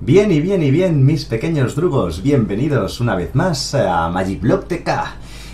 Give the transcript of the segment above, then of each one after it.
Bien y bien y bien, mis pequeños drugos, bienvenidos una vez más a Magiblock TK.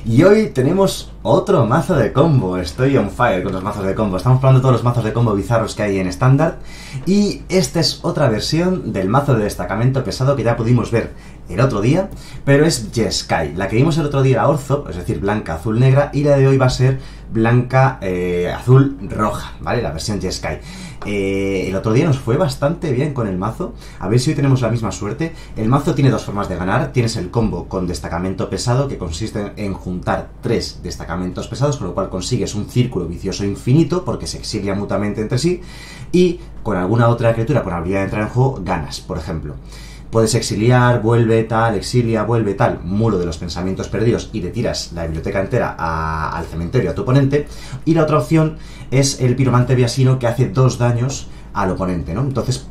Y hoy tenemos otro mazo de combo. Estoy on fire con los mazos de combo. Estamos probando todos los mazos de combo bizarros que hay en estándar. Y esta es otra versión del mazo de destacamento pesado que ya pudimos ver el otro día. Pero es Jeskai. La que vimos el otro día era Orzo, es decir, blanca, azul, negra. Y la de hoy va a ser blanca, eh, azul, roja. ¿Vale? La versión Jeskai. Eh, el otro día nos fue bastante bien con el mazo. A ver si hoy tenemos la misma suerte. El mazo tiene dos formas de ganar. Tienes el combo con destacamento pesado, que consiste en juntar tres destacamentos pesados, con lo cual consigues un círculo vicioso infinito, porque se exilia mutuamente entre sí. Y con alguna otra criatura con habilidad de entrar en juego, ganas, por ejemplo. Puedes exiliar, vuelve tal, exilia, vuelve tal, muro de los pensamientos perdidos y le tiras la biblioteca entera al cementerio a tu oponente. Y la otra opción es el piromante viasino que hace dos daños al oponente, ¿no? Entonces,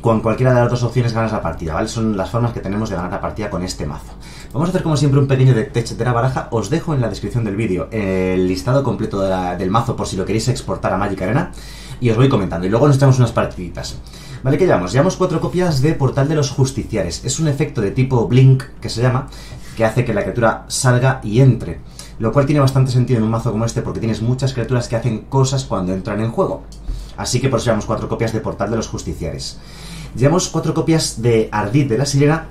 con cualquiera de las dos opciones ganas la partida, ¿vale? Son las formas que tenemos de ganar la partida con este mazo. Vamos a hacer como siempre un pequeño tech de la baraja. Os dejo en la descripción del vídeo el listado completo del mazo por si lo queréis exportar a Magic Arena. Y os voy comentando. Y luego nos echamos unas partiditas. Vale, ¿qué llevamos? Llevamos cuatro copias de Portal de los Justiciares. Es un efecto de tipo Blink, que se llama, que hace que la criatura salga y entre. Lo cual tiene bastante sentido en un mazo como este porque tienes muchas criaturas que hacen cosas cuando entran en juego. Así que por eso llevamos cuatro copias de Portal de los Justiciares. Llevamos cuatro copias de Ardid de la Sirena.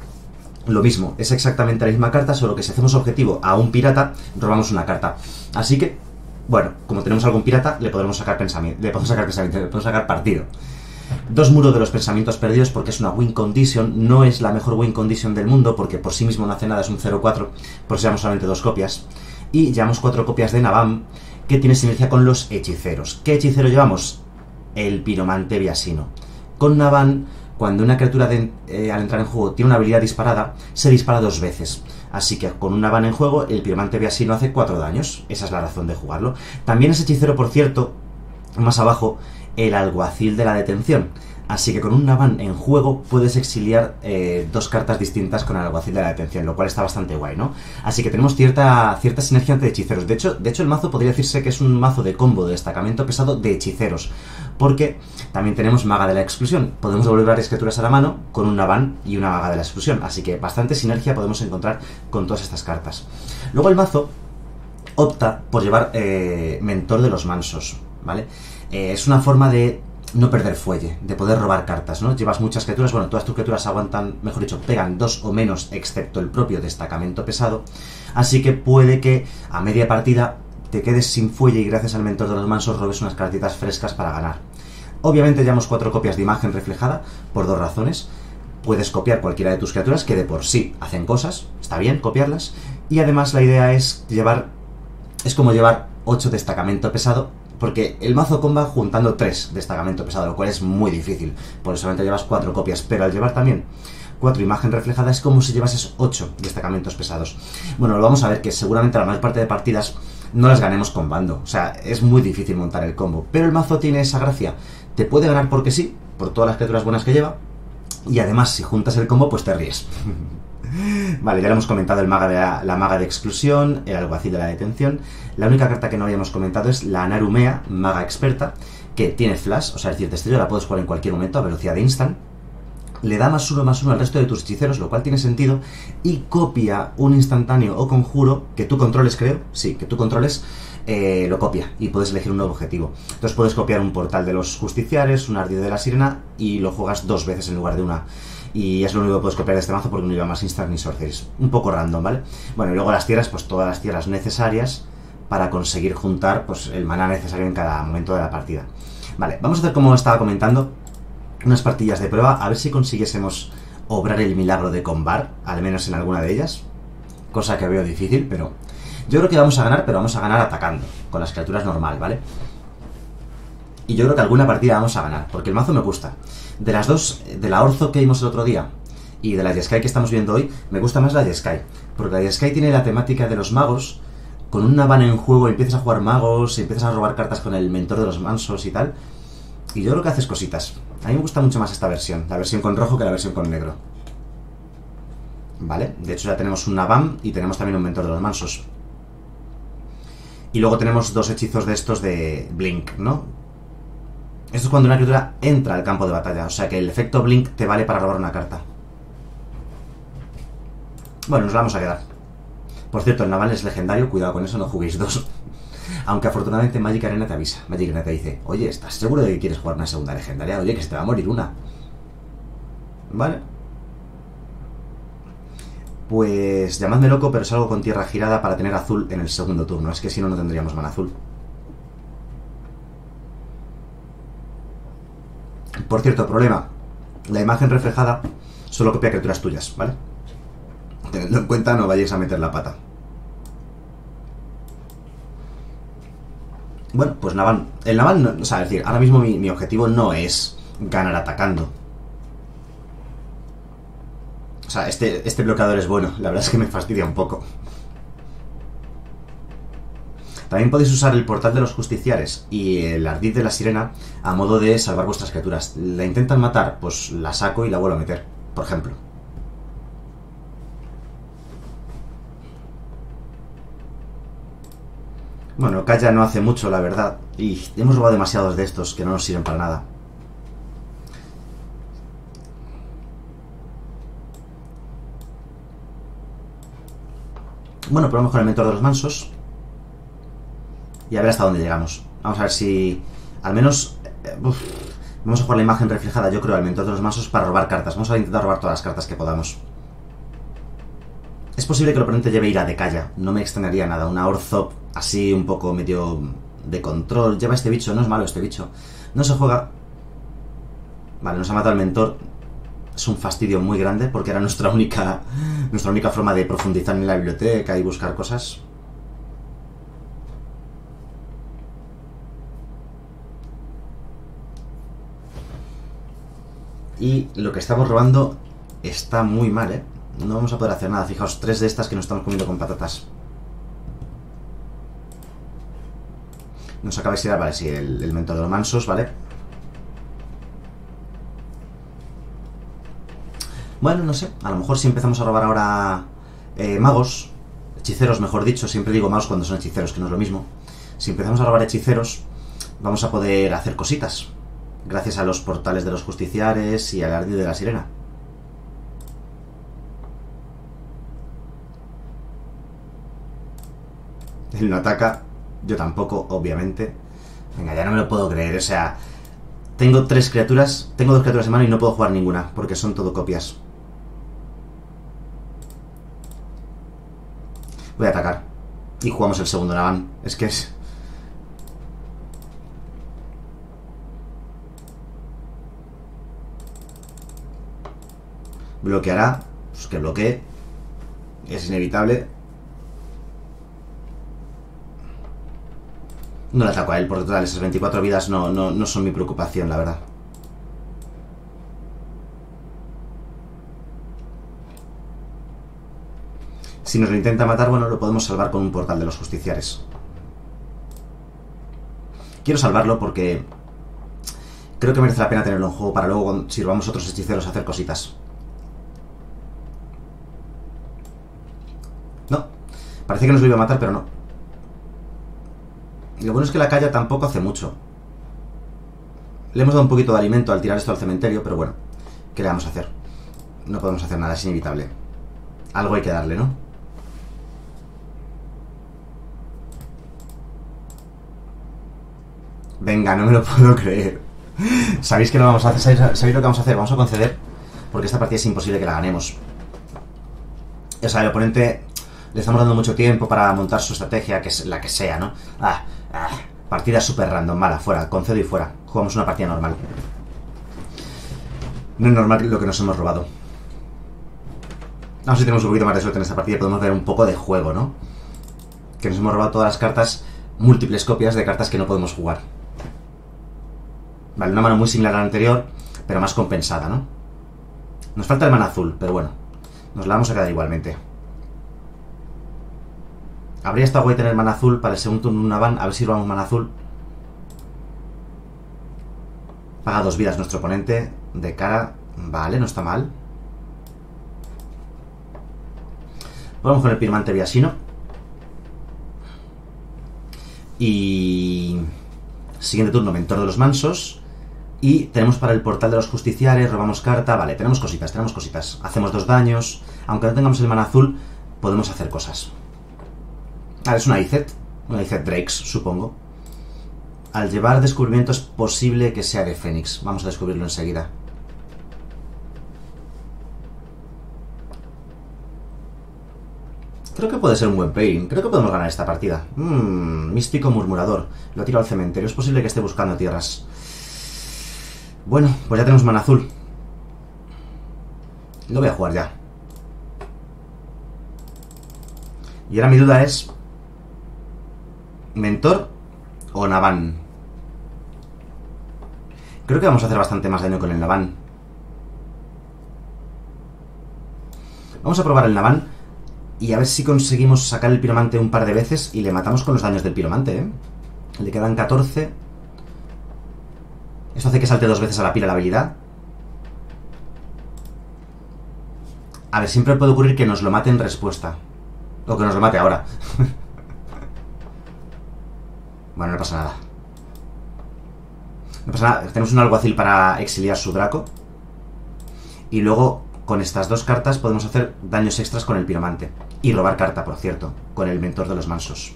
Lo mismo, es exactamente la misma carta, solo que si hacemos objetivo a un pirata, robamos una carta. Así que, bueno, como tenemos algún pirata, le podremos sacar pensamiento, le podemos sacar pensamiento, le podemos sacar partido. Dos muros de los pensamientos perdidos porque es una win condition, no es la mejor win condition del mundo porque por sí mismo no hace nada, es un 0-4, por si llevamos solamente dos copias. Y llevamos cuatro copias de Navam que tiene sinergia con los hechiceros. ¿Qué hechicero llevamos? El piromante viasino. Con Navan, cuando una criatura eh, al entrar en juego tiene una habilidad disparada, se dispara dos veces. Así que con un Navan en juego, el piromante viasino hace cuatro daños. Esa es la razón de jugarlo. También es hechicero, por cierto, más abajo, el alguacil de la detención. Así que con un Navan en juego puedes exiliar eh, dos cartas distintas con el alguacil de la detención, lo cual está bastante guay, ¿no? Así que tenemos cierta, cierta sinergia entre hechiceros. De hecho, de hecho, el mazo podría decirse que es un mazo de combo de destacamento pesado de hechiceros. Porque también tenemos maga de la exclusión. Podemos devolver varias criaturas a la mano con un Navan y una maga de la exclusión. Así que bastante sinergia podemos encontrar con todas estas cartas. Luego el mazo opta por llevar eh, Mentor de los Mansos, ¿vale? Eh, es una forma de no perder fuelle, de poder robar cartas, ¿no? Llevas muchas criaturas, bueno, todas tus criaturas aguantan, mejor dicho, pegan dos o menos, excepto el propio destacamento pesado, así que puede que a media partida te quedes sin fuelle y gracias al mentor de los mansos robes unas cartitas frescas para ganar. Obviamente llevamos cuatro copias de imagen reflejada, por dos razones. Puedes copiar cualquiera de tus criaturas que de por sí hacen cosas, está bien copiarlas, y además la idea es llevar, es como llevar ocho destacamento pesado porque el mazo comba juntando tres destacamento pesado, lo cual es muy difícil, por eso solamente llevas cuatro copias, pero al llevar también cuatro imagen reflejada es como si llevases ocho destacamentos pesados. Bueno, lo vamos a ver que seguramente la mayor parte de partidas no las ganemos con bando, o sea, es muy difícil montar el combo, pero el mazo tiene esa gracia, te puede ganar porque sí, por todas las criaturas buenas que lleva, y además si juntas el combo pues te ríes. Vale, ya lo hemos comentado el maga de la, maga de exclusión, el alguacil de la detención. La única carta que no habíamos comentado es la Narumea, maga experta, que tiene flash, o sea, es decir, destello la puedes jugar en cualquier momento a velocidad de instant. Le da más uno más uno al resto de tus hechiceros, lo cual tiene sentido, y copia un instantáneo o conjuro que tú controles, creo, sí, que tú controles, eh, lo copia y puedes elegir un nuevo objetivo. Entonces puedes copiar un portal de los justiciares, un ardido de la sirena y lo juegas dos veces en lugar de una. Y es lo único que puedes copiar de este mazo porque no lleva más instant ni sorceries. Un poco random, ¿vale? Bueno, y luego las tierras, pues todas las tierras necesarias para conseguir juntar pues, el maná necesario en cada momento de la partida. Vale, vamos a hacer como estaba comentando, unas partidas de prueba, a ver si consiguiésemos obrar el milagro de combar, al menos en alguna de ellas. Cosa que veo difícil, pero yo creo que vamos a ganar, pero vamos a ganar atacando, con las criaturas normal, ¿vale? Y yo creo que alguna partida vamos a ganar, porque el mazo me gusta. De las dos, de la Orzo que vimos el otro día y de la Jeskai que estamos viendo hoy, me gusta más la Jeskai. Porque la Jeskai tiene la temática de los magos, con una van en juego empiezas a jugar magos, empiezas a robar cartas con el mentor de los mansos y tal. Y yo creo que haces cositas. A mí me gusta mucho más esta versión, la versión con rojo que la versión con negro. ¿Vale? De hecho ya tenemos un Navam y tenemos también un mentor de los mansos. Y luego tenemos dos hechizos de estos de Blink, ¿no? Esto es cuando una criatura entra al campo de batalla. O sea que el efecto Blink te vale para robar una carta. Bueno, nos la vamos a quedar. Por cierto, el naval es legendario. Cuidado con eso, no juguéis dos. Aunque afortunadamente Magic Arena te avisa. Magic Arena te dice, oye, ¿estás seguro de que quieres jugar una segunda legendaria? Oye, que se te va a morir una. Vale. Pues llamadme loco, pero salgo con tierra girada para tener azul en el segundo turno. Es que si no, no tendríamos mana azul. Por cierto, problema. La imagen reflejada solo copia criaturas tuyas, ¿vale? Tenedlo en cuenta, no vayáis a meter la pata. Bueno, pues naval. El naval, no, o sea, es decir, ahora mismo mi, mi objetivo no es ganar atacando. O sea, este, este bloqueador es bueno. La verdad es que me fastidia un poco. También podéis usar el portal de los justiciares y el ardid de la sirena a modo de salvar vuestras criaturas. La intentan matar, pues la saco y la vuelvo a meter, por ejemplo. Bueno, Kaya no hace mucho, la verdad. Y hemos robado demasiados de estos que no nos sirven para nada. Bueno, probamos con el mentor de los mansos. Y a ver hasta dónde llegamos. Vamos a ver si... Al menos... eh, vamos a jugar la imagen reflejada, yo creo, al mentor de los mansos para robar cartas. Vamos a intentar robar todas las cartas que podamos. Es posible que el oponente lleve ira de calla. No me extrañaría nada. Una Orzhov así un poco medio de control. Lleva este bicho, no es malo este bicho. No se juega... Vale, nos ha matado el mentor. Es un fastidio muy grande porque era nuestra única, nuestra única forma de profundizar en la biblioteca y buscar cosas. Y lo que estamos robando está muy mal, ¿eh? No vamos a poder hacer nada. Fijaos, tres de estas que nos estamos comiendo con patatas. Nos acaba de tirar, vale, sí, el, el mentor de los mansos, ¿vale? Bueno, no sé, a lo mejor si empezamos a robar ahora eh, magos, hechiceros, mejor dicho, siempre digo magos cuando son hechiceros, que no es lo mismo. Si empezamos a robar hechiceros, vamos a poder hacer cositas. Gracias a los portales de los justiciares y al ardid de la sirena. Él no ataca, yo tampoco, obviamente. Venga, ya no me lo puedo creer, o sea... Tengo tres criaturas, tengo dos criaturas en mano y no puedo jugar ninguna, porque son todo copias. Voy a atacar. Y jugamos el segundo Navan. Es que es... Bloqueará. Pues que bloquee. Es inevitable. No le ataco a él, porque total, esas 24 vidas no, no, no son mi preocupación, la verdad. Si nos lo intenta matar, bueno, lo podemos salvar con un portal de los justiciares. Quiero salvarlo porque creo que merece la pena tenerlo en juego para luego cuando sirvamos otros hechiceros a hacer cositas. No. Parecía que nos lo iba a matar, pero no. Lo bueno es que la calla tampoco hace mucho. Le hemos dado un poquito de alimento al tirar esto al cementerio, pero bueno, ¿qué le vamos a hacer? No podemos hacer nada, es inevitable. Algo hay que darle, ¿no? Venga, no me lo puedo creer. ¿Sabéis que lo vamos a hacer? ¿Sabéis, sabéis lo que vamos a hacer? Vamos a conceder, porque esta partida es imposible que la ganemos. O sea, el oponente le estamos dando mucho tiempo para montar su estrategia, que es la que sea, ¿no? Ah, ah, partida súper random, mala, fuera, concedo y fuera. Jugamos una partida normal. No es normal lo que nos hemos robado. Vamos si tenemos un poquito más de suerte en esta partida. Podemos ver un poco de juego, ¿no? Que nos hemos robado todas las cartas, múltiples copias de cartas que no podemos jugar. Vale, una mano muy similar a la anterior, pero más compensada, ¿no? Nos falta el mana azul, pero bueno. Nos la vamos a quedar igualmente. Habría estado guay tener mana azul para el segundo turno una van, a ver si robamos mana azul. Paga dos vidas nuestro oponente. De cara. Vale, no está mal. Vamos con el pirmante viasino. Y. Siguiente turno, mentor de los mansos. Y tenemos para el portal de los justiciares, robamos carta, vale, tenemos cositas, tenemos cositas. Hacemos dos daños, aunque no tengamos el mana azul, podemos hacer cosas. Vale, es una IZ, una IZ Drakes, supongo. Al llevar descubrimiento es posible que sea de Fénix. Vamos a descubrirlo enseguida. Creo que puede ser un buen pairing. Creo que podemos ganar esta partida. Mmm, místico murmurador. Lo tiro al cementerio. Es posible que esté buscando tierras. Bueno, pues ya tenemos mana azul. Lo voy a jugar ya. Y ahora mi duda es... ¿Mentor o Navan? Creo que vamos a hacer bastante más daño con el Navan. Vamos a probar el Navan y a ver si conseguimos sacar el piromante un par de veces y le matamos con los daños del piromante, ¿eh? Le quedan 14. Esto hace que salte dos veces a la pila la habilidad. A ver, siempre puede ocurrir que nos lo mate en respuesta. O que nos lo mate ahora. bueno, no pasa nada. No pasa nada. Tenemos un alguacil para exiliar su Draco. Y luego, con estas dos cartas, podemos hacer daños extras con el piromante. Y robar carta, por cierto, con el mentor de los mansos.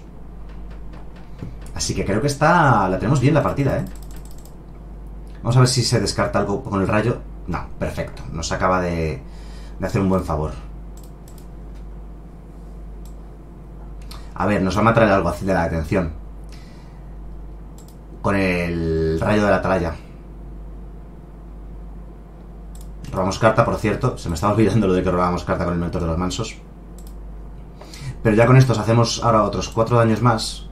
Así que creo que está... La tenemos bien la partida, ¿eh? Vamos a ver si se descarta algo con el rayo. No, perfecto. Nos acaba de, de hacer un buen favor. A ver, nos va a matar el algo así de la atención. Con el rayo de la atalaya. Robamos carta, por cierto. Se me estaba olvidando lo de que robamos carta con el mentor de los mansos. Pero ya con estos hacemos ahora otros cuatro daños más.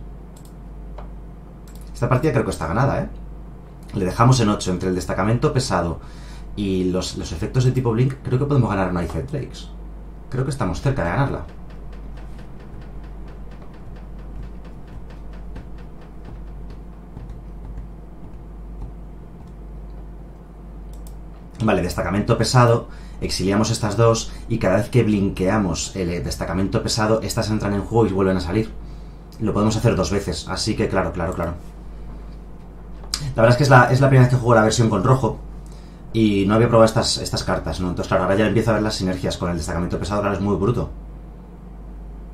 Esta partida creo que está ganada, ¿eh? Le dejamos en 8 entre el destacamento pesado y los, los efectos de tipo Blink. Creo que podemos ganar IZ Drakes. Creo que estamos cerca de ganarla. Vale, destacamento pesado, exiliamos estas dos y cada vez que blinqueamos el destacamento pesado, estas entran en juego y vuelven a salir. Lo podemos hacer dos veces, así que claro, claro, claro. La verdad es que es la, es la primera vez que juego la versión con rojo y no había probado estas, estas cartas, ¿no? Entonces, claro, ahora ya empiezo a ver las sinergias con el destacamento pesado, ahora es muy bruto.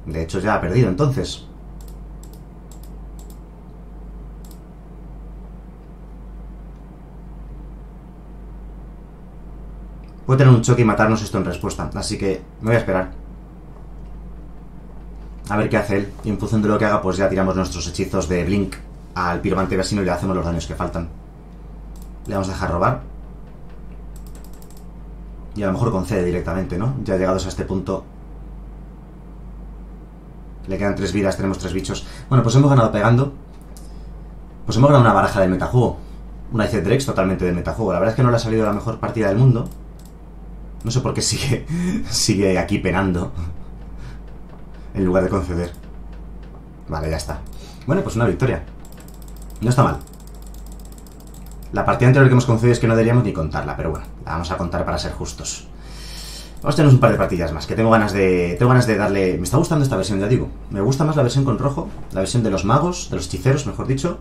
De hecho, ya ha perdido entonces. Puede tener un choque y matarnos esto en respuesta. Así que me voy a esperar. A ver qué hace él. Y en función de lo que haga, pues ya tiramos nuestros hechizos de Blink al piromante vecino y le hacemos los daños que faltan. Le vamos a dejar robar. Y a lo mejor concede directamente, ¿no? Ya llegados a este punto. Le quedan tres vidas, tenemos tres bichos. Bueno, pues hemos ganado pegando. Pues hemos ganado una baraja de metajuego. Una IC Drex totalmente de metajuego. La verdad es que no le ha salido la mejor partida del mundo. No sé por qué sigue, sigue aquí penando. En lugar de conceder. Vale, ya está. Bueno, pues una victoria. No está mal. La partida anterior que hemos concedido es que no deberíamos ni contarla, pero bueno, la vamos a contar para ser justos. Vamos a tener un par de partidas más, que tengo ganas de. Tengo ganas de darle. Me está gustando esta versión, ya digo. Me gusta más la versión con rojo, la versión de los magos, de los hechiceros, mejor dicho.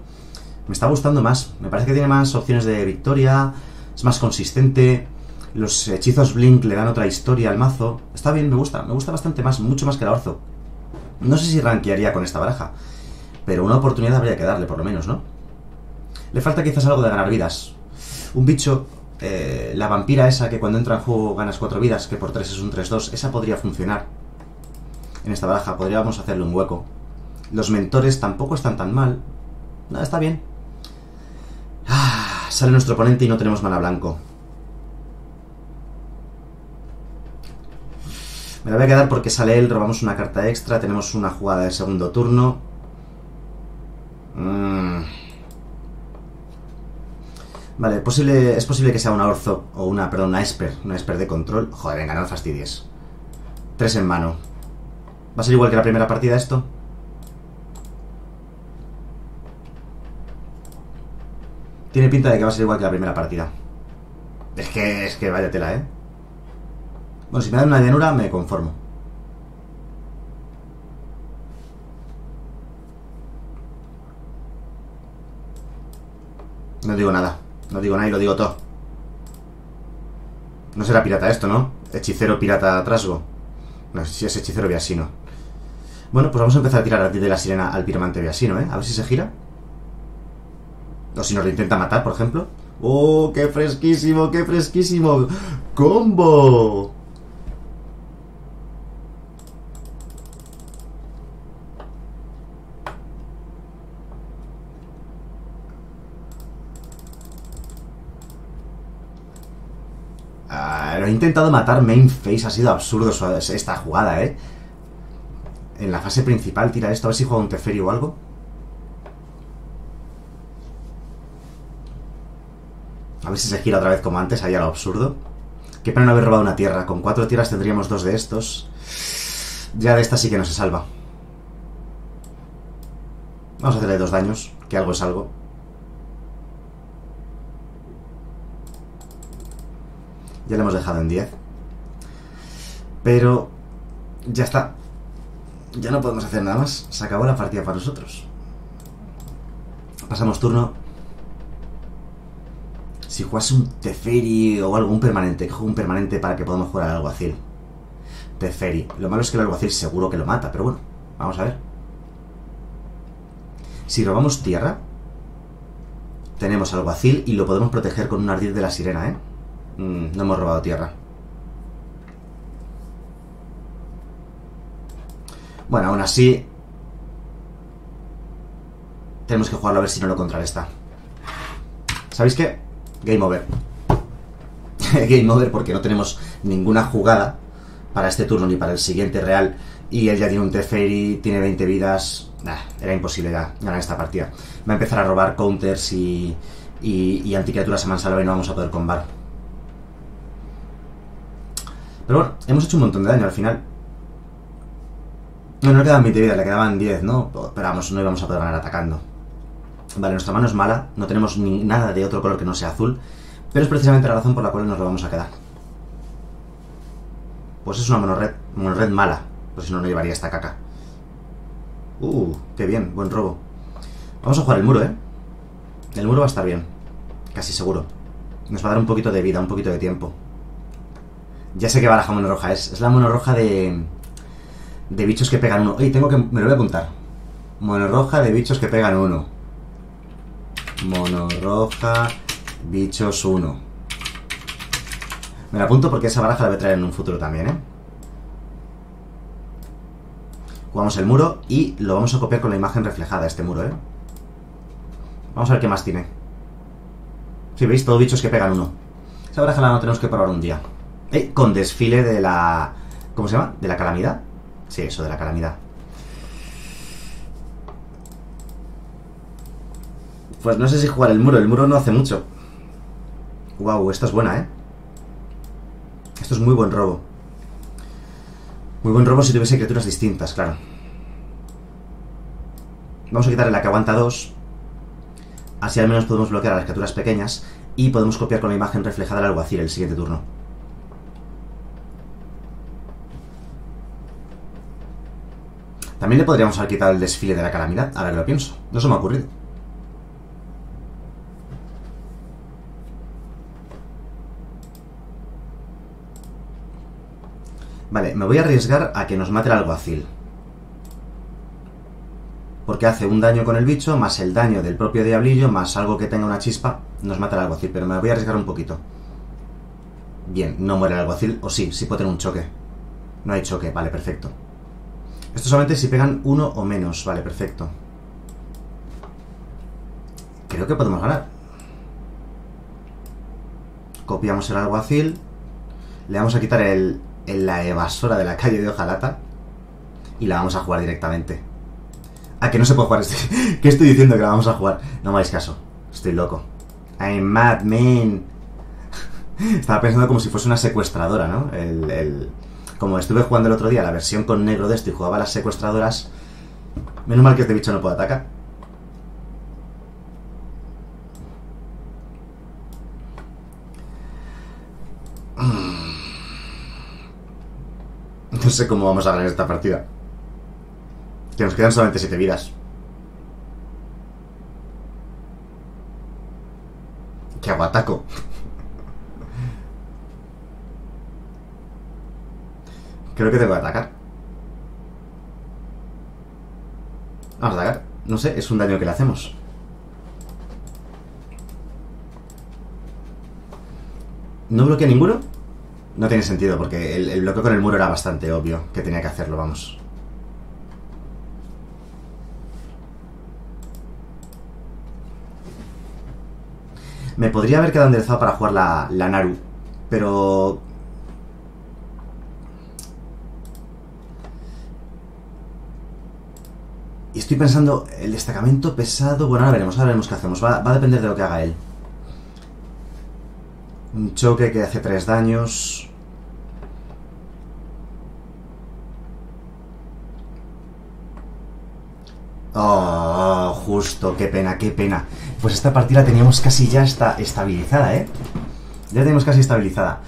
Me está gustando más. Me parece que tiene más opciones de victoria. Es más consistente. Los hechizos Blink le dan otra historia al mazo. Está bien, me gusta. Me gusta bastante más, mucho más que la Orzo. No sé si rankearía con esta baraja. Pero una oportunidad habría que darle, por lo menos, ¿no? Le falta quizás algo de ganar vidas. Un bicho, eh, la vampira esa que cuando entra en juego ganas 4 vidas, que por 3 es un 3-2, esa podría funcionar. En esta baraja podríamos hacerle un hueco. Los mentores tampoco están tan mal. Nada, está bien. Ah, sale nuestro oponente y no tenemos mana blanco. Me la voy a quedar porque sale él, robamos una carta extra, tenemos una jugada de segundo turno. Mm. Vale, posible, es posible que sea una Orzo o una, perdón, una Esper, una Esper de control. Joder, venga, no fastidies. Tres en mano. ¿Va a ser igual que la primera partida esto? Tiene pinta de que va a ser igual que la primera partida. Es que, es que vaya tela, ¿eh? Bueno, si me dan una llanura me conformo. No digo nada. No digo nada y lo digo todo. No será pirata esto, ¿no? Hechicero pirata trasgo. No, si es hechicero viasino. Bueno, pues vamos a empezar a tirar de la sirena al piromante viasino, ¿eh? A ver si se gira. O si nos lo intenta matar, por ejemplo. ¡Oh, qué fresquísimo, qué fresquísimo! ¡Combo! He intentado matar main face, ha sido absurdo esta jugada, ¿eh? En la fase principal tira esto, a ver si juega un Teferi o algo. A ver si se gira otra vez como antes, ahí a lo absurdo. Qué pena no haber robado una tierra. Con cuatro tierras tendríamos dos de estos. Ya de esta sí que no se salva. Vamos a hacerle dos daños, que algo es algo. Ya le hemos dejado en 10. Pero ya está. Ya no podemos hacer nada más. Se acabó la partida para nosotros. Pasamos turno. Si jugase un Teferi o algún permanente, que un permanente para que podamos jugar al alguacil. Teferi. Lo malo es que el alguacil seguro que lo mata, pero bueno, vamos a ver. Si robamos tierra, tenemos alguacil y lo podemos proteger con un ardid de la sirena, ¿eh? Mm, no hemos robado tierra. Bueno, aún así... Tenemos que jugarlo a ver si no lo contrarresta. ¿Sabéis qué? Game over. Game over porque no tenemos ninguna jugada para este turno ni para el siguiente real. Y él ya tiene un Teferi, tiene 20 vidas. era imposible ya ganar esta partida. Va a empezar a robar counters y, y, y anticriaturas a mansalva y no vamos a poder combar. Pero bueno, hemos hecho un montón de daño al final. No, no le quedaban 20 vidas, le quedaban 10, ¿no? Pero vamos, no íbamos a poder ganar atacando. Vale, nuestra mano es mala, no tenemos ni nada de otro color que no sea azul, pero es precisamente la razón por la cual nos lo vamos a quedar. Pues es una monored, monored mala, pues si no, no llevaría esta caca. Uh, qué bien, buen robo. Vamos a jugar el muro, ¿eh? El muro va a estar bien, casi seguro. Nos va a dar un poquito de vida, un poquito de tiempo. Ya sé que baraja mono roja, es, es la mono roja de... De bichos que pegan uno. Oye, tengo que... Me lo voy a apuntar. Mono roja de bichos que pegan uno. Mono roja, bichos 1. Me la apunto porque esa baraja la voy a traer en un futuro también, ¿eh? Jugamos el muro y lo vamos a copiar con la imagen reflejada, este muro, ¿eh? Vamos a ver qué más tiene. Si veis, todos bichos que pegan uno. Esa baraja la no tenemos que probar un día. Eh, con desfile de la... ¿Cómo se llama? ¿De la calamidad? Sí, eso, de la calamidad. Pues no sé si jugar el muro. El muro no hace mucho. Wow, esta es buena, ¿eh? Esto es muy buen robo. Muy buen robo si tuviese criaturas distintas, claro. Vamos a quitarle la que aguanta 2. Así al menos podemos bloquear a las criaturas pequeñas. Y podemos copiar con la imagen reflejada al alguacil el siguiente turno. También le podríamos haber quitado el desfile de la calamidad, ahora que lo pienso. No se me ha ocurrido. Vale, me voy a arriesgar a que nos mate el alguacil. Porque hace un daño con el bicho, más el daño del propio diablillo, más algo que tenga una chispa, nos mata el alguacil. Pero me voy a arriesgar un poquito. Bien, no muere el alguacil. O sí, sí puede tener un choque. No hay choque, vale, perfecto. Esto solamente si pegan uno o menos. Vale, perfecto. Creo que podemos ganar. Copiamos el alguacil. Le vamos a quitar el, la evasora de la calle de Ojalata y la vamos a jugar directamente. Ah, que no se puede jugar este. ¿Qué estoy diciendo que la vamos a jugar? No me hagáis caso. Estoy loco. I'm mad, man. Estaba pensando como si fuese una secuestradora, ¿no? El... Como estuve jugando el otro día la versión con negro de esto y jugaba a las secuestradoras. Menos mal que este bicho no puede atacar. No sé cómo vamos a ganar esta partida. Que nos quedan solamente 7 vidas. ¿Qué hago? ¿Ataco? Creo que tengo que atacar. Vamos a atacar. No sé, es un daño que le hacemos. ¿No bloquea ninguno? No tiene sentido, porque el, bloqueo con el muro era bastante obvio que tenía que hacerlo, vamos. Me podría haber quedado enderezado para jugar la, la Naru, pero... estoy pensando, el destacamento pesado... Bueno, ahora veremos, ahora veremos qué hacemos. Va, va a depender de lo que haga él. Un choque que hace tres daños. Oh, justo, qué pena, qué pena. Pues esta partida teníamos casi ya está estabilizada, ¿eh? Ya tenemos casi estabilizada.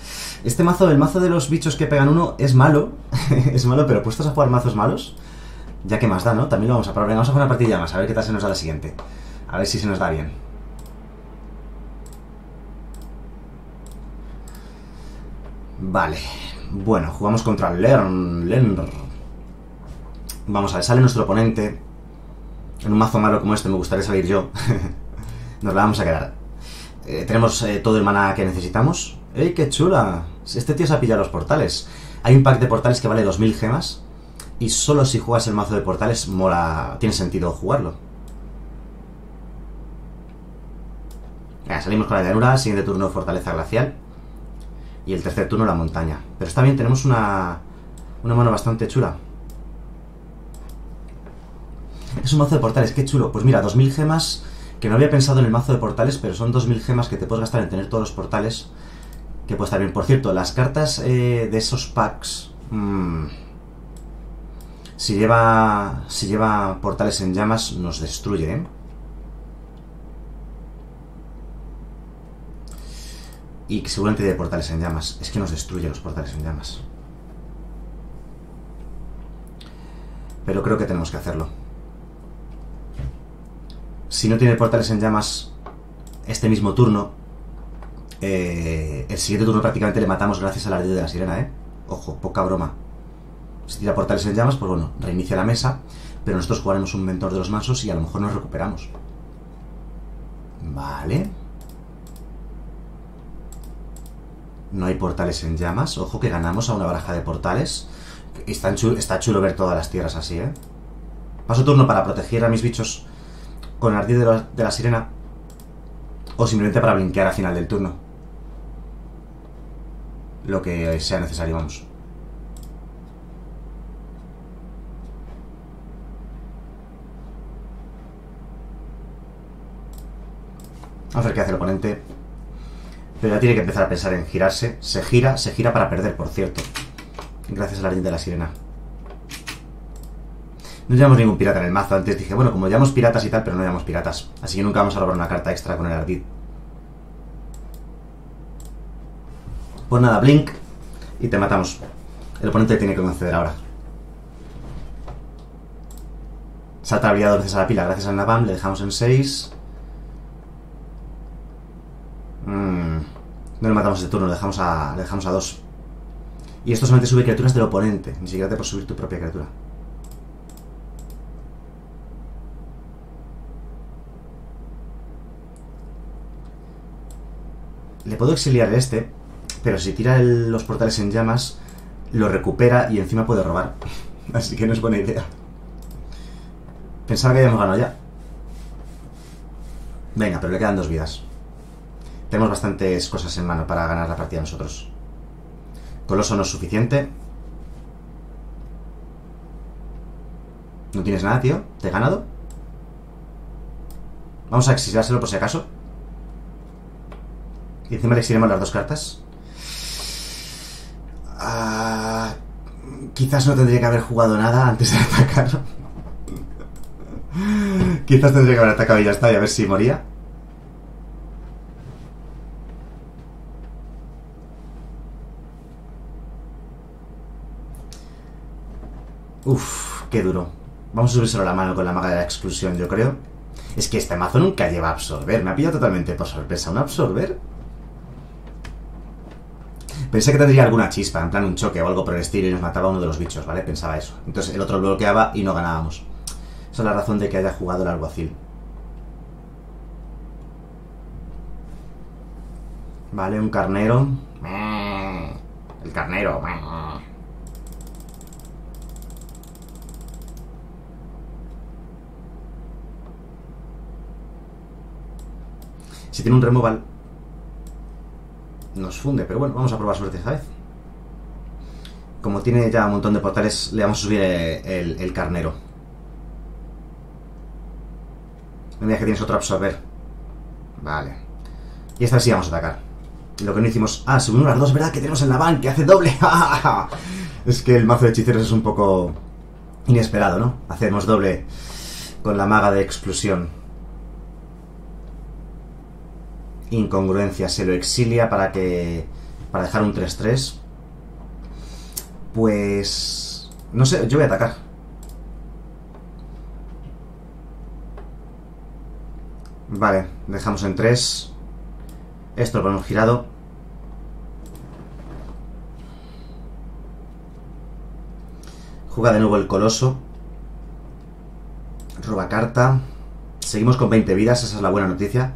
Este mazo, el mazo de los bichos que pegan uno, es malo. es malo, pero puestos a jugar mazos malos, ya que más da, ¿no? También lo vamos a probar. Vamos a jugar una partida más, a ver qué tal se nos da la siguiente. A ver si se nos da bien. Vale. Bueno, jugamos contra Lern. Lern. Vamos a ver, sale nuestro oponente. En un mazo malo como este me gustaría salir yo. Nos la vamos a quedar. Eh, tenemos eh, todo el mana que necesitamos. ¡Ey, qué chula! Este tío se ha pillado los portales. Hay un pack de portales que vale 2000 gemas. Y solo si juegas el mazo de portales mola. Tiene sentido jugarlo. Venga, salimos con la llanura. Siguiente turno, fortaleza glacial. Y el tercer turno, la montaña. Pero está bien, tenemos una. Una mano bastante chula. Es un mazo de portales, qué chulo. Pues mira, 2000 gemas, que no había pensado en el mazo de portales, pero son 2000 gemas que te puedes gastar en tener todos los portales. Que puede estar bien. Por cierto, las cartas eh, de esos packs... Mmm, si lleva, si lleva portales en llamas, nos destruye, ¿eh? Y seguramente de portales en llamas. Es que nos destruye los portales en llamas. Pero creo que tenemos que hacerlo. Si no tiene portales en llamas este mismo turno, eh, el siguiente turno prácticamente le matamos gracias al ardido de la sirena, ¿eh? Ojo, poca broma. Si tira portales en llamas, pues bueno, reinicia la mesa, pero nosotros jugaremos un mentor de los mansos y a lo mejor nos recuperamos. Vale. No hay portales en llamas. Ojo que ganamos a una baraja de portales. Está chulo, está chulo ver todas las tierras así, ¿eh? Paso turno para proteger a mis bichos con el la, de la sirena. O simplemente para blinquear al final del turno. Lo que sea necesario, vamos. A ver qué hace el oponente. Pero ya tiene que empezar a pensar en girarse. Se gira, se gira para perder, por cierto. Gracias al ardid de la sirena. No llevamos ningún pirata en el mazo. Antes dije, bueno, como llevamos piratas y tal, pero no llevamos piratas. Así que nunca vamos a robar una carta extra con el ardid. Pues nada, blink. Y te matamos. El oponente tiene que conceder ahora. Se ha traviado gracias a la pila, gracias al Navam. Le dejamos en 6. Mm, no le matamos de turno, le dejamos a, dejamos a dos. Y esto solamente sube criaturas del oponente, ni siquiera te puedes subir tu propia criatura. Le puedo exiliar este, pero si tira los portales en llamas, lo recupera y encima puede robar. Así que no es buena idea. Pensaba que habíamos ganado ya. Venga, pero le quedan dos vidas. Tenemos bastantes cosas en mano para ganar la partida nosotros. Coloso no es suficiente. ¿No tienes nada, tío? ¿Te he ganado? Vamos a exiliárselo por si acaso. Y encima le exiliamos las dos cartas. Ah, quizás no tendría que haber jugado nada antes de atacarlo. quizás tendría que haber atacado y ya está, y a ver si moría. Uf, qué duro. Vamos a subírselo a la mano con la maga de la exclusión, yo creo. Es que este mazo nunca lleva a absorber. Me ha pillado totalmente por sorpresa. ¿Un absorber? Pensé que tendría alguna chispa, en plan un choque o algo por el estilo y nos mataba uno de los bichos, ¿vale? Pensaba eso. Entonces el otro bloqueaba y no ganábamos. Esa es la razón de que haya jugado el alguacil. Vale, un carnero. El carnero. Si tiene un removal, nos funde. Pero bueno, vamos a probar suerte esta vez. Como tiene ya un montón de portales, le vamos a subir el, el carnero. No me que tienes otro absorber. Vale. Y esta vez sí vamos a atacar. Lo que no hicimos... Ah, subimos las dos, ¿verdad? Que tenemos en la van, que hace doble. es que el mazo de hechiceros es un poco inesperado, ¿no? Hacemos doble con la maga de exclusión. Incongruencia. Se lo exilia para que... Para dejar un 3-3. Pues... No sé, yo voy a atacar. Vale, dejamos en 3. Esto lo ponemos girado. Juega de nuevo el coloso. Roba carta. Seguimos con 20 vidas, esa es la buena noticia.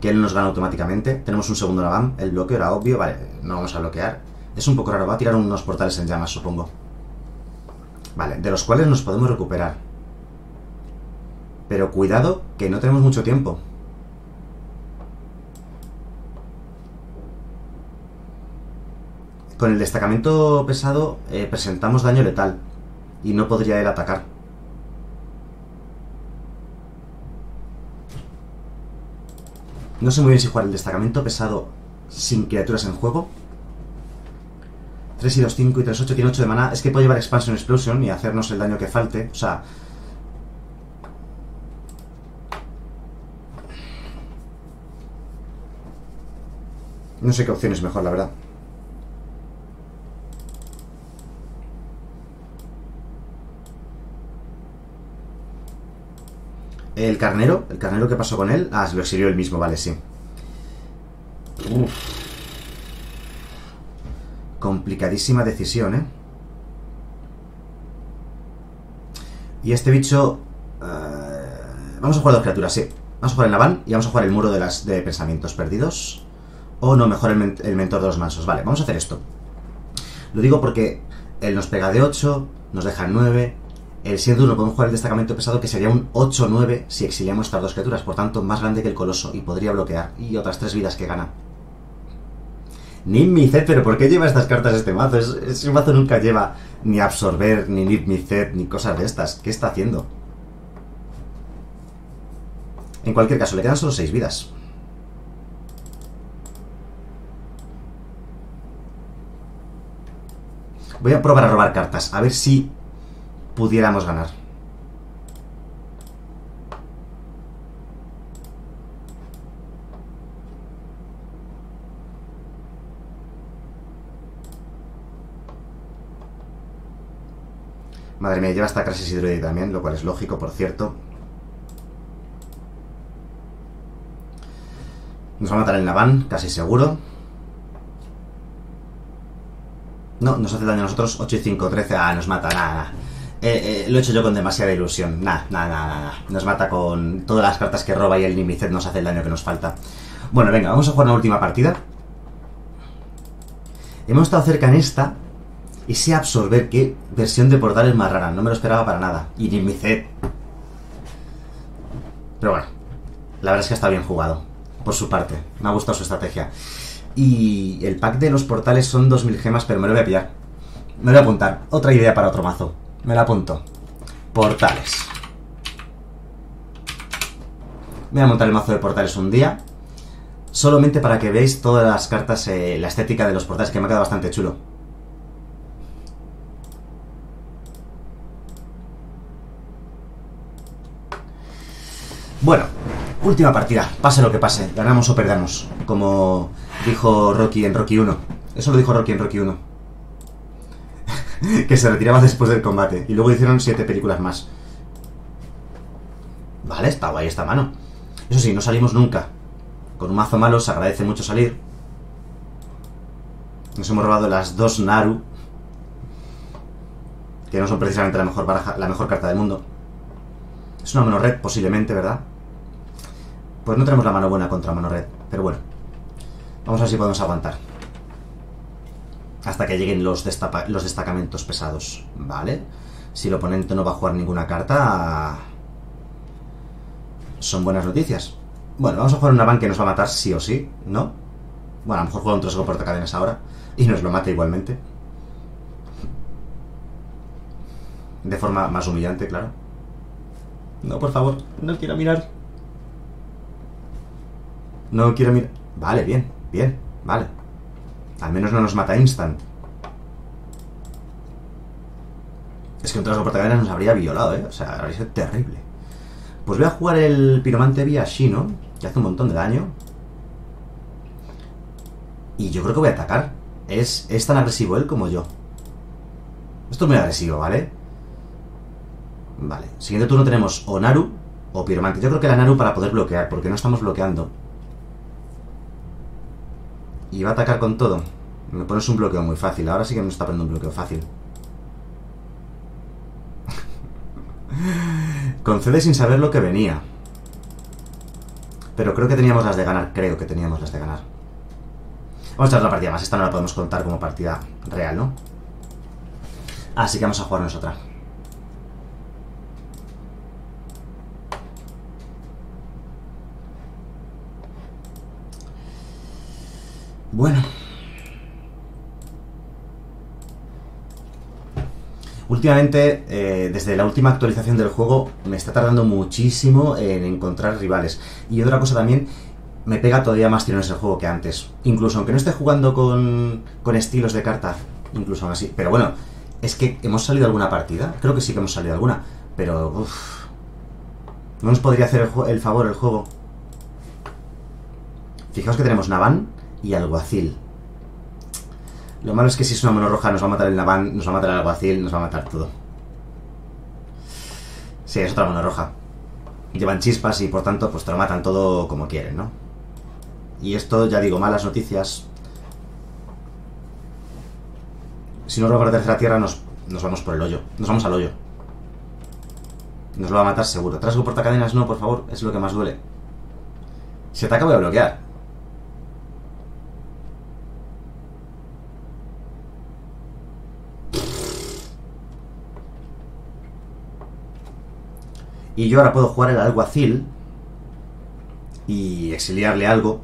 Que él nos gana automáticamente. Tenemos un segundo Nagam. El bloqueo era obvio. Vale, no vamos a bloquear. Es un poco raro. Va a tirar unos portales en llamas, supongo. Vale, de los cuales nos podemos recuperar. Pero cuidado, que no tenemos mucho tiempo. Con el destacamento pesado eh, presentamos daño letal y no podría él atacar. No sé muy bien si jugar el destacamento pesado sin criaturas en juego. 3 y 2, 5 y 3, 8, tiene 8 de mana. Es que puede llevar Expansion Explosion y hacernos el daño que falte. O sea... No sé qué opción es mejor, la verdad. El carnero, el carnero que pasó con él. Ah, se lo exilió él mismo, vale, sí. Complicadísima decisión, ¿eh? Y este bicho... Eh, vamos a jugar dos criaturas, sí. Vamos a jugar el Navan y vamos a jugar el muro de, las, de pensamientos perdidos. O no, mejor el, el mentor de los mansos. Vale, vamos a hacer esto. Lo digo porque él nos pega de 8, nos deja en 9, el 7-1 podemos jugar el destacamento pesado que sería un 8-9 si exiliamos estas dos criaturas, por tanto más grande que el coloso y podría bloquear. Y otras tres vidas que gana. Nimicet, pero ¿por qué lleva estas cartas este mazo? ese mazo nunca lleva ni absorber, ni Nimicet, ni cosas de estas. ¿Qué está haciendo? En cualquier caso, le quedan solo 6 vidas. Voy a probar a robar cartas, a ver si pudiéramos ganar. Madre mía, lleva esta crisis hidroide también, lo cual es lógico, por cierto. Nos va a matar el Navan, casi seguro. No, nos hace daño a nosotros. 8 y 5, 13. Ah, nos mata, nada. Eh, eh, lo he hecho yo con demasiada ilusión. Nada, nada, nada, Nos mata con todas las cartas que roba y el Nimicet nos hace el daño que nos falta. Bueno, venga, vamos a jugar una última partida. Hemos estado cerca en esta. Y sé absorber qué versión de portal es más rara. No me lo esperaba para nada. Y Nimicet. Pero bueno, la verdad es que está bien jugado. Por su parte. Me ha gustado su estrategia. Y el pack de los portales son 2000 gemas, pero me lo voy a pillar. Me lo voy a apuntar. Otra idea para otro mazo. Me la apunto. Portales. Voy a montar el mazo de portales un día. Solamente para que veáis todas las cartas, eh, la estética de los portales, que me ha quedado bastante chulo. Bueno, última partida. Pase lo que pase. Ganamos o perdamos. Como dijo Rocky en Rocky 1. Eso lo dijo Rocky en Rocky 1. que se retiraba después del combate. Y luego hicieron siete películas más. Vale, está guay esta mano. Eso sí, no salimos nunca. Con un mazo malo se agradece mucho salir. Nos hemos robado las dos Naru. Que no son precisamente la mejor, la mejor carta del mundo. Es una mano red, posiblemente, ¿verdad? Pues no tenemos la mano buena contra mano red. Pero bueno. Vamos a ver si podemos aguantar. Hasta que lleguen los, destacamentos pesados. Vale. Si el oponente no va a jugar ninguna carta... Son buenas noticias. Bueno, vamos a jugar una van que nos va a matar sí o sí, ¿no? Bueno, a lo mejor juega un trozo de portacadenas ahora. Y nos lo mata igualmente. De forma más humillante, claro. No, por favor, no quiero mirar. No quiero mirar. Vale, bien, bien, vale. Al menos no nos mata instant. Es que un de portacadenas nos habría violado, ¿eh? O sea, habría sido terrible. Pues voy a jugar el piromante vía Shino, que hace un montón de daño. Y yo creo que voy a atacar. Es, es tan agresivo él como yo. Esto es muy agresivo, ¿vale? Vale. Siguiente turno tenemos o Naru o Piromante. Yo creo que la Naru para poder bloquear, porque no estamos bloqueando. Y va a atacar con todo. Me pones un bloqueo muy fácil. Ahora sí que me está poniendo un bloqueo fácil. Concede sin saber lo que venía. Pero creo que teníamos las de ganar. Creo que teníamos las de ganar. Vamos a echar una partida más. Esta no la podemos contar como partida real, ¿no? Así que vamos a jugarnos otra. Bueno. Últimamente, eh, desde la última actualización del juego, me está tardando muchísimo en encontrar rivales. Y otra cosa también, me pega todavía más tirones el juego que antes. Incluso aunque no esté jugando con, con estilos de carta, incluso aún así. Pero bueno, es que hemos salido alguna partida. Creo que sí que hemos salido alguna. Pero, uff. ¿No nos podría hacer el, el favor el juego? Fijaos que tenemos Navan y Alguacil. Lo malo es que si es una mano roja nos va a matar el Navan, nos va a matar el Alguacil, nos va a matar todo. Sí, es otra mano roja. Llevan chispas y por tanto pues te lo matan todo como quieren, ¿no? Y esto, ya digo, malas noticias. Si no roba la tercera tierra nos, nos vamos por el hoyo. Nos vamos al hoyo. Nos lo va a matar seguro. Trasgo portacadenas no, por favor. Es lo que más duele. Si ataca voy a bloquear. Y yo ahora puedo jugar el alguacil y exiliarle algo,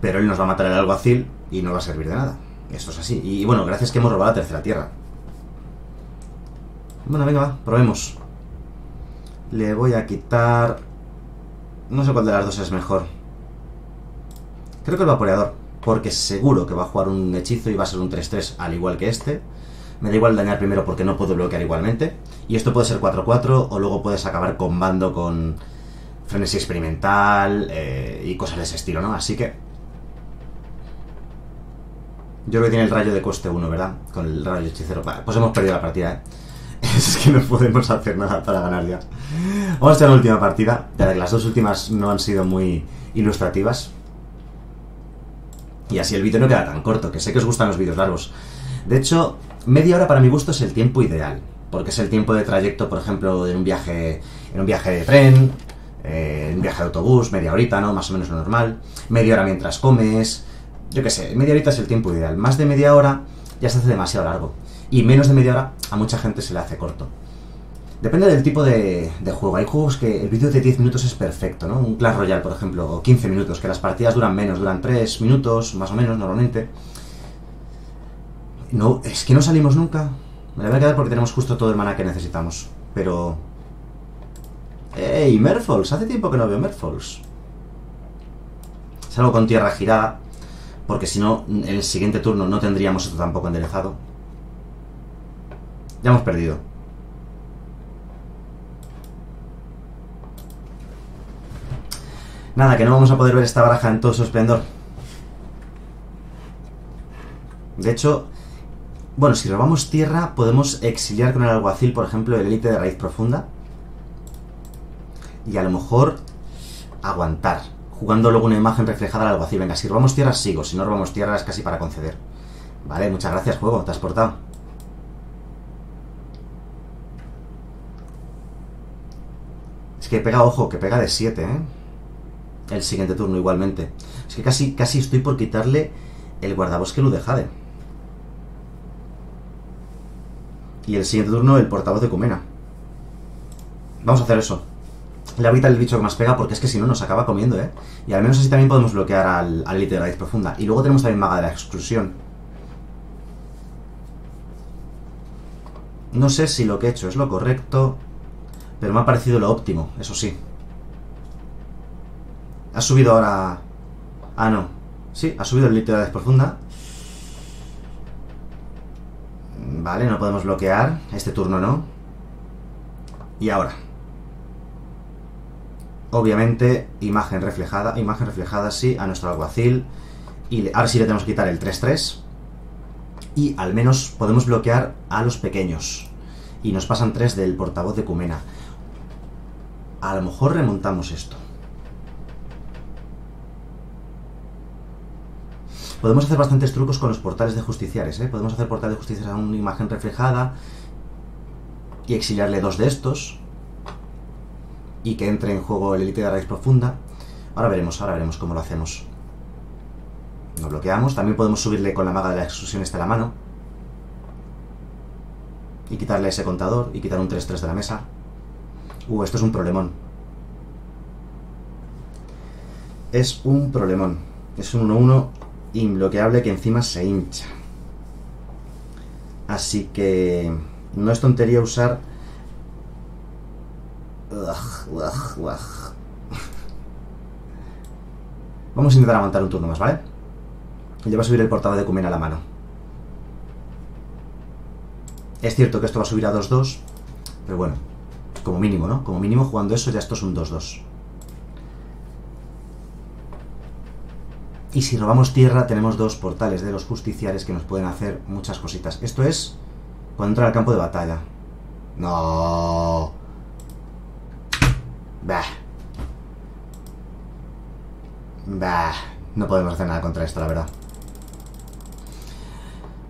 pero él nos va a matar el alguacil y no va a servir de nada. Eso es así. Y bueno, gracias que hemos robado la tercera tierra. Bueno, venga, va, probemos. Le voy a quitar... No sé cuál de las dos es mejor. Creo que el vaporeador, porque seguro que va a jugar un hechizo y va a ser un 3-3 al igual que este. Me da igual dañar primero porque no puedo bloquear igualmente. Y esto puede ser 4-4 o luego puedes acabar combando con frenesí experimental eh, y cosas de ese estilo, ¿no? Así que... Yo creo que tiene el rayo de coste 1, ¿verdad? Con el rayo hechicero. Pues hemos perdido la partida, ¿eh? es que no podemos hacer nada para ganar ya. Vamos a hacer la última partida. Ya que las dos últimas no han sido muy ilustrativas. Y así el vídeo no queda tan corto, que sé que os gustan los vídeos largos. De hecho, media hora para mi gusto es el tiempo ideal porque es el tiempo de trayecto, por ejemplo, en un viaje, en un viaje de tren, eh, en un viaje de autobús, media horita, ¿no? Más o menos lo normal. Media hora mientras comes. Yo qué sé, media horita es el tiempo ideal. Más de media hora ya se hace demasiado largo. Y menos de media hora a mucha gente se le hace corto. Depende del tipo de, juego. Hay juegos que el vídeo de 10 minutos es perfecto, ¿no? Un Clash Royale, por ejemplo, o 15 minutos, que las partidas duran menos, duran 3 minutos, más o menos, normalmente. No, es que no salimos nunca. Me la voy a quedar porque tenemos justo todo el mana que necesitamos. Pero... ¡Ey, Merfolds! Hace tiempo que no veo Merfolds. Salgo con tierra girada. Porque si no, en el siguiente turno no tendríamos esto tampoco enderezado. Ya hemos perdido. Nada, que no vamos a poder ver esta baraja en todo su esplendor. De hecho, bueno, si robamos tierra, podemos exiliar con el alguacil, por ejemplo, el élite de raíz profunda. y a lo mejor aguantar. Jugando luego una imagen reflejada al alguacil. Venga, si robamos tierras sigo, si no robamos tierras casi para conceder. Vale, muchas gracias, juego, te has portado. Es que pega, ojo, que pega de 7, ¿eh? El siguiente turno igualmente. Es que casi, casi estoy por quitarle el guardabosque Ludejade. Y el siguiente turno el portavoz de Cumena. Vamos a hacer eso. Le habita el bicho que más pega porque es que si no nos acaba comiendo, ¿eh? Y al menos así también podemos bloquear al, al de raíz profunda. Y luego tenemos también maga de la exclusión. No sé si lo que he hecho es lo correcto, pero me ha parecido lo óptimo, eso sí. Ha subido ahora... Ah, no. Sí, ha subido el élite de raíz profunda. Vale, no podemos bloquear. Este turno no. Y ahora. Obviamente, imagen reflejada. Imagen reflejada, sí, a nuestro alguacil. Y ahora sí le tenemos que quitar el 3-3. Y al menos podemos bloquear a los pequeños. Y nos pasan 3 del portavoz de Cumena. A lo mejor remontamos esto. Podemos hacer bastantes trucos con los portales de justiciares, ¿eh? Podemos hacer portales de justiciares a una imagen reflejada y exiliarle dos de estos y que entre en juego el élite de raíz profunda. Ahora veremos, ahora veremos cómo lo hacemos. Lo bloqueamos. También podemos subirle con la maga de la exclusión esta la mano. Y quitarle ese contador y quitar un 3-3 de la mesa. Uh, esto es un problemón. Es un problemón. Es un 1-1 imbloqueable que encima se hincha. Así que no es tontería usar... Vamos a intentar aguantar un turno más, ¿vale? Ya va a subir el portavoz de Cumen a la mano. Es cierto que esto va a subir a 2-2, pero bueno, como mínimo, ¿no? Como mínimo jugando eso ya esto es un 2-2. Y si robamos tierra, tenemos dos portales de los justiciares que nos pueden hacer muchas cositas. Esto es cuando entra al campo de batalla. No. Bah. Bah. No podemos hacer nada contra esto, la verdad.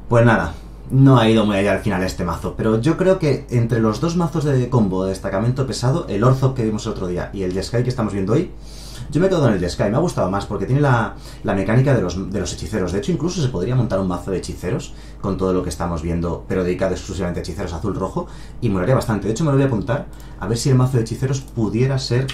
Pues nada. No ha ido muy allá al final este mazo, pero yo creo que entre los dos mazos de combo de destacamento pesado, el Orzhov que vimos el otro día y el Jeskai que estamos viendo hoy, yo me he quedado en el Jeskai, me ha gustado más porque tiene la, mecánica de los, de los, hechiceros. De hecho, incluso se podría montar un mazo de hechiceros con todo lo que estamos viendo, pero dedicado exclusivamente a hechiceros azul-rojo, y molaría bastante. De hecho, me lo voy a apuntar a ver si el mazo de hechiceros pudiera ser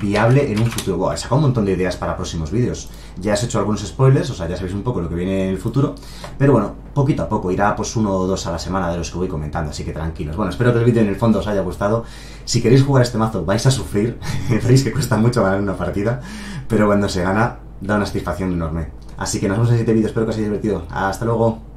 viable en un futuro. Wow, he sacado un montón de ideas para próximos vídeos. Ya has hecho algunos spoilers, o sea, ya sabéis un poco lo que viene en el futuro. Pero bueno, poquito a poco, irá pues uno o dos a la semana de los que voy comentando, así que tranquilos. Bueno, espero que el vídeo en el fondo os haya gustado. Si queréis jugar este mazo vais a sufrir, veréis que cuesta mucho ganar una partida, pero cuando se gana da una satisfacción enorme. Así que nos vemos en el siguiente vídeo, espero que os haya divertido. Hasta luego.